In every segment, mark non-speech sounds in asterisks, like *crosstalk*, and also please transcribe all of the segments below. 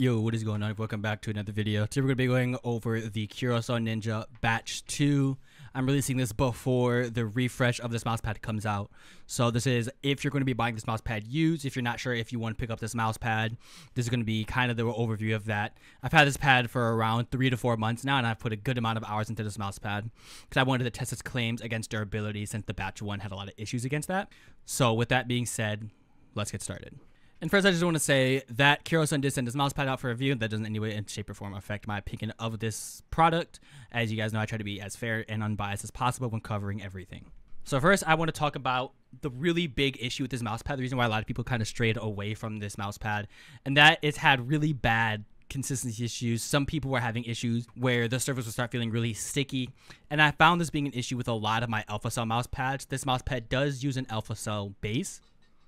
Yo, what is going on? Welcome back to another video. Today we're going to be going over the Kurosun Ninja Batch 2. I'm releasing this before the refresh of this mousepad comes out. So this is if you're going to be buying this mousepad used, if you're not sure if you want to pick up this mousepad, this is going to be kind of the overview of that. I've had this pad for around three to four months now, and I've put a good amount of hours into this mousepad because I wanted to test its claims against durability since the Batch 1 had a lot of issues against that. So with that being said, let's get started. And first, I just want to say that Kurosun did send this mousepad out for review. That doesn't in any way, in shape, or form affect my opinion of this product. As you guys know, I try to be as fair and unbiased as possible when covering everything. So first, I want to talk about the really big issue with this mousepad. The reason why a lot of people kind of strayed away from this mousepad, and that it's had really bad consistency issues. Some people were having issues where the surface would start feeling really sticky. And I found this being an issue with a lot of my Alpha Cell mouse pads. This mouse pad does use an Alpha Cell base.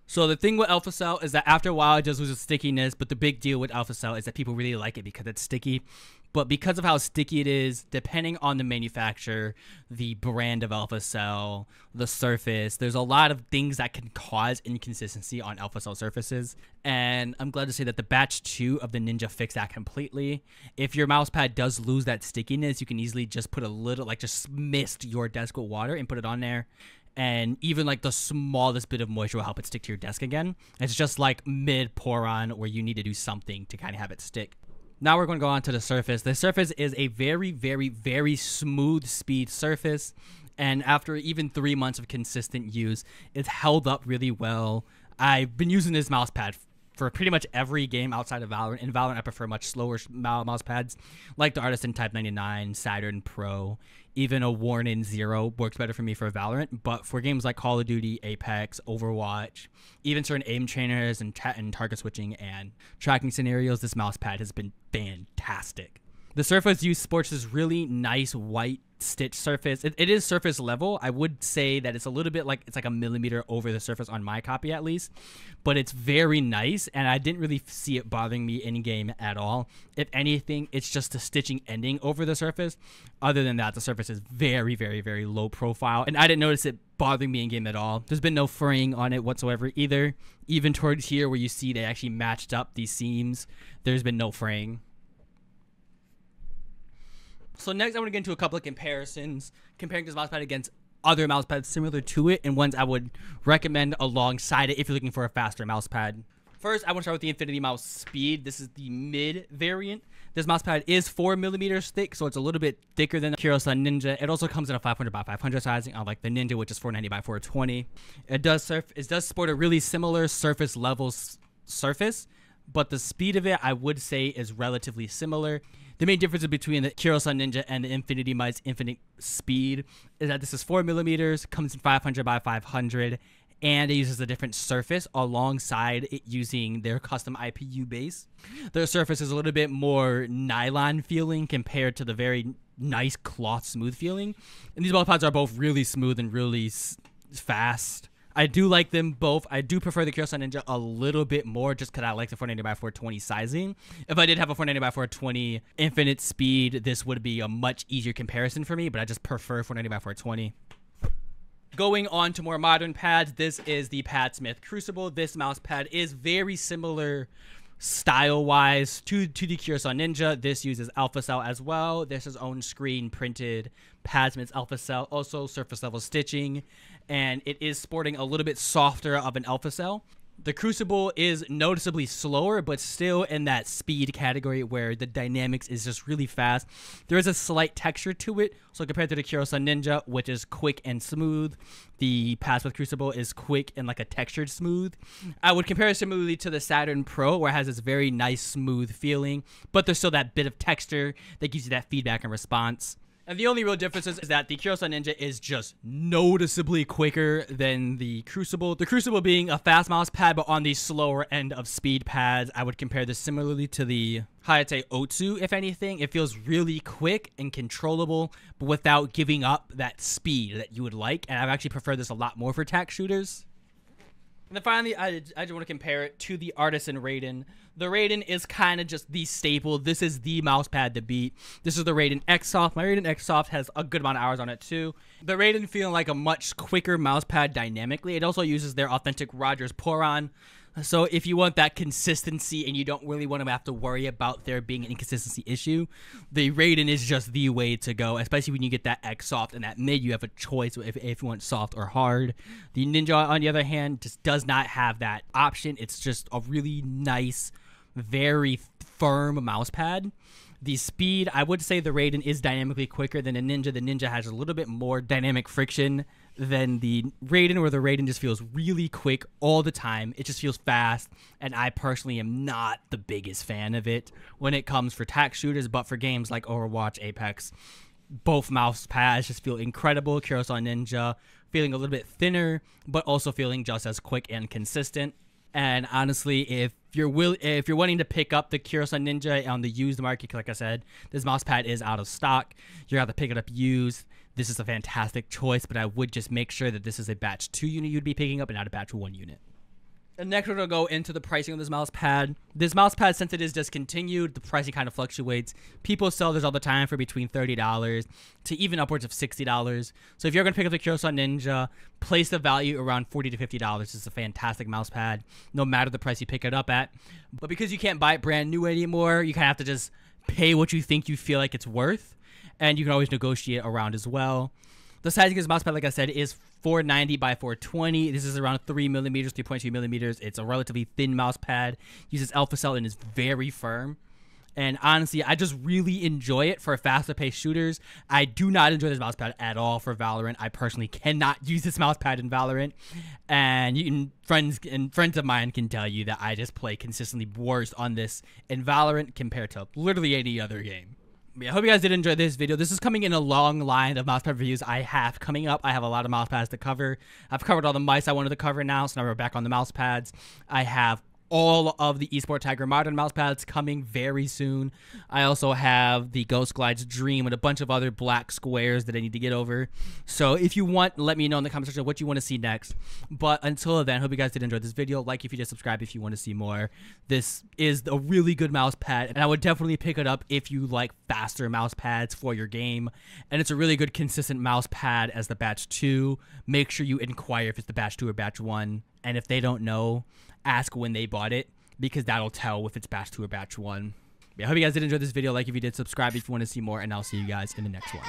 So the thing with Alpha Cell is that after a while it just loses stickiness, but the big deal with Alpha Cell is that people really like it because it's sticky. But because of how sticky it is, depending on the manufacturer, the brand of Alpha Cell, the surface, there's a lot of things that can cause inconsistency on Alpha Cell surfaces. And I'm glad to say that the batch 2 of the Ninja fixed that completely. If your mouse pad does lose that stickiness, you can easily just put a little, like just mist your desk with water and put it on there and even like the smallest bit of moisture will help it stick to your desk again. It's just like mid pour on where you need to do something to kind of have it stick. Now we're going to go on to the surface. The surface is a very, very, very smooth speed surface. And after even three months of consistent use, it's held up really well. I've been using this mouse pad for pretty much every game outside of Valorant. In Valorant, I prefer much slower mouse pads, like the Artisan Type 99, Saturn Pro, even a Warning Zero works better for me for Valorant. But for games like Call of Duty, Apex, Overwatch, even certain aim trainers and, ta- and target switching and tracking scenarios, this mouse pad has been fantastic. The surface used sports this really nice white stitch surface. It, it is surface level. I would say that it's a little bit like it's like a millimeter over the surface on my copy at least, but it's very nice and I didn't really see it bothering me in game at all. If anything, it's just the stitching ending over the surface. Other than that, the surface is very, very, very low profile and I didn't notice it bothering me in game at all. There's been no fraying on it whatsoever either. Even towards here where you see they actually matched up these seams, there's been no fraying. So next, I want to get into a couple of comparisons, comparing this mousepad against other mousepads similar to it, and ones I would recommend alongside it if you're looking for a faster mousepad. First, I want to start with the Infinity Mouse Speed. This is the mid variant. This mousepad is 4 millimeters thick, so it's a little bit thicker than the Kurosun Ninja. It also comes in a 500 by 500 sizing, unlike the Ninja, which is 490 by 420. It does surf. It does sport a really similar surface level surface, but the speed of it, I would say, is relatively similar. The main difference between the Kurosun Ninja and the Infinity Mice Infinite Speed is that this is 4 millimeters, comes in 500 by 500, and it uses a different surface alongside it using their custom IPU base. Their surface is a little bit more nylon feeling compared to the very nice cloth smooth feeling. And these ball pods are both really smooth and really fast. I do like them both. I do prefer the Kurosun Ninja a little bit more just because I like the 490 by 420 sizing. If I did have a 490 by 420 infinite speed, this would be a much easier comparison for me, but I just prefer 490 by 420. Going on to more modern pads, this is the Padsmith Crucible. This mouse pad is very similar style wise to, to the Kurosun Ninja. This uses Alpha Cell as well. This is own screen printed Padsmith's Alpha Cell, also surface level stitching, and it is sporting a little bit softer of an Alpha Cell. The Crucible is noticeably slower, but still in that speed category where the dynamics is just really fast. There is a slight texture to it. So compared to the Kurosun Ninja, which is quick and smooth, the Padsmith Crucible is quick and like a textured smooth. I would compare it similarly to the Saturn Pro, where it has this very nice smooth feeling, but there's still that bit of texture that gives you that feedback and response. And the only real difference is, that the Kurosun Ninja is just noticeably quicker than the Crucible. The Crucible being a fast mouse pad, but on the slower end of speed pads. I would compare this similarly to the Hayate Otsu, if anything. It feels really quick and controllable, but without giving up that speed that you would like. And I've actually preferred this a lot more for tac shooters. And then finally, I, I just want to compare it to the Artisan Raiden. The Raiden is kind of just the staple. This is the mouse pad to beat. This is the Raiden X-Soft. My Raiden X-Soft has a good amount of hours on it too. The Raiden feeling like a much quicker mouse pad dynamically. It also uses their authentic Rogers Poron So if you want that consistency and you don't really want to have to worry about there being an inconsistency issue, the Raiden is just the way to go, especially when you get that X soft and that mid, you have a choice if, if you want soft or hard. The Ninja, on the other hand, just does not have that option. It's just a really nice, very firm mouse pad. The speed, I would say the Raiden is dynamically quicker than a Ninja. The Ninja has a little bit more dynamic friction than the Raiden, where the Raiden just feels really quick all the time. It just feels fast, and I personally am not the biggest fan of it when it comes for tac shooters, but for games like Overwatch, Apex, both mouse pads just feel incredible. Kurosun Ninja feeling a little bit thinner, but also feeling just as quick and consistent. And honestly, if you're will if you're wanting to pick up the Kurosun Ninja on the used market, like I said, this mouse pad is out of stock. You're gonna have to pick it up used. This is a fantastic choice, but I would just make sure that this is a batch two unit you'd be picking up and not a batch one unit. And next, we're going to go into the pricing of this mouse pad. This mouse pad, since it is discontinued, the pricing kind of fluctuates. People sell this all the time for between $30 to even upwards of $60. So if you're going to pick up the Kurosun Ninja, place the value around $40 to $50. This is a fantastic mouse pad, no matter the price you pick it up at. But because you can't buy it brand new anymore, you kind of have to just pay what you think you feel like it's worth. And you can always negotiate around as well. The sizing of this mousepad, like I said, is 490 by 420. This is around 3 millimeters, 3.2 millimeters. It's a relatively thin mousepad. Uses alpha cell and is very firm. And honestly, I just really enjoy it for faster paced shooters. I do not enjoy this mousepad at all for Valorant. I personally cannot *laughs* use this mousepad in Valorant. And you can friends and friends of mine can tell you that I just play consistently worse on this in Valorant compared to literally any other game I hope you guys did enjoy this video. This is coming in a long line of mousepad reviews I have coming up. I have a lot of mousepads to cover. I've covered all the mice I wanted to cover now, so now we're back on the mousepads. I have all of the Esport Tiger modern mouse pads coming very soon. I also have the Ghost Glides Dream and a bunch of other black squares that I need to get over. So if you want, let me know in the comment section what you want to see next. But until then, hope you guys did enjoy this video. Like if you did, subscribe if you want to see more. This is a really good mouse pad, and I would definitely pick it up if you like faster mouse pads for your game. And it's a really good consistent mouse pad as the Batch 2. Make sure you inquire if it's the Batch 2 or Batch 1. And if they don't know, ask when they bought it because that'll tell if it's batch two or batch one. Yeah, I hope you guys did enjoy this video. Like if you did, subscribe if you want to see more, and I'll see you guys in the next one.